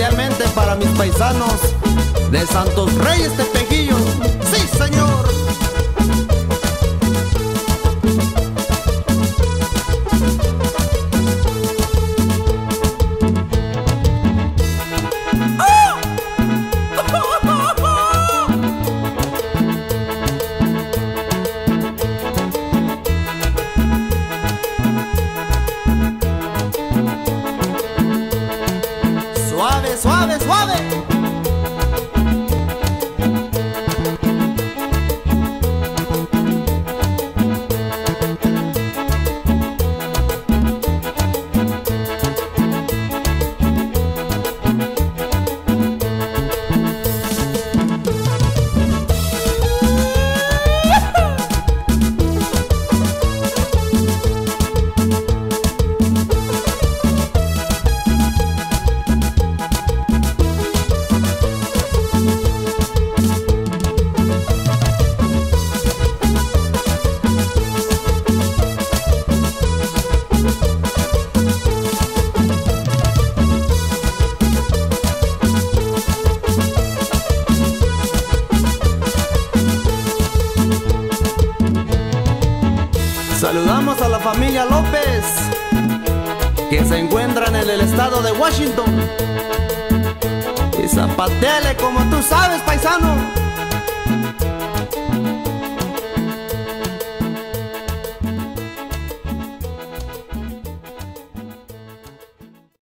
especialmente para mis paisanos de Santos Reyes de Tepejillo. Sí, señor. Suave, suave. Saludamos a la familia López, que se encuentran en el estado de Washington. Y zapateale como tú sabes, paisano.